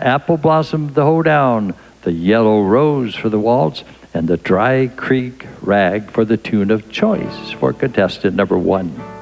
Apple Blossom the Hoedown, the Yellow Rose for the waltz, and the Dry Creek Rag for the tune of choice for contestant number one.